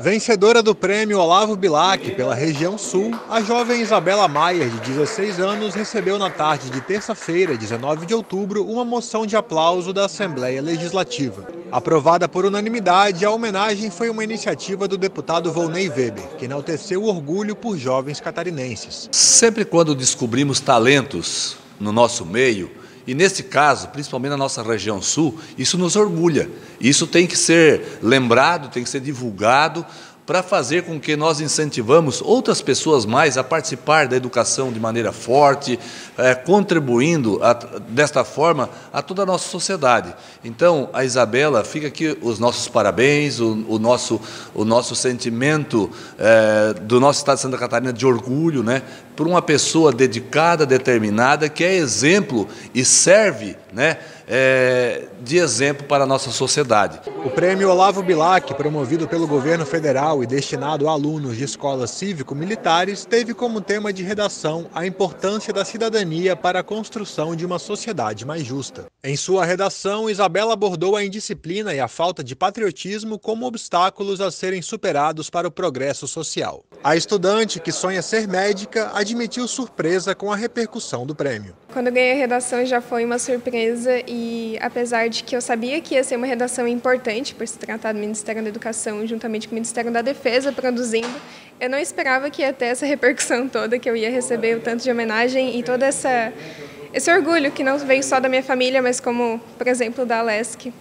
Vencedora do prêmio Olavo Bilac pela região sul, a jovem Isabela Maia, de 16 anos, recebeu na tarde de terça-feira, 19 de outubro, uma moção de aplauso da Assembleia Legislativa. Aprovada por unanimidade, a homenagem foi uma iniciativa do deputado Volney Weber, que enalteceu o orgulho por jovens catarinenses. Sempre quando descobrimos talentos no nosso meio, e nesse caso, principalmente na nossa região sul, isso nos orgulha. Isso tem que ser lembrado, tem que ser divulgado para fazer com que nós incentivamos outras pessoas mais a participar da educação de maneira forte, é, contribuindo a, desta forma a toda a nossa sociedade. Então, a Isabela, fica aqui os nossos parabéns, o, o nosso, o nosso sentimento é, do nosso Estado de Santa Catarina de orgulho, né, por uma pessoa dedicada, determinada, que é exemplo e serve, né, é, de exemplo para a nossa sociedade. O prêmio Olavo Bilac, promovido pelo governo federal e destinado a alunos de escolas cívico-militares, teve como tema de redação a importância da cidadania para a construção de uma sociedade mais justa. Em sua redação, Isabela abordou a indisciplina e a falta de patriotismo como obstáculos a serem superados para o progresso social. A estudante, que sonha ser médica, admitiu surpresa com a repercussão do prêmio. Quando eu ganhei a redação já foi uma e apesar de que eu sabia que ia ser uma redação importante por se tratar do Ministério da Educação juntamente com o Ministério da Defesa produzindo, eu não esperava que ia ter essa repercussão toda, que eu ia receber o tanto de homenagem e toda essa esse orgulho que não veio só da minha família, mas como, por exemplo, da Alesc.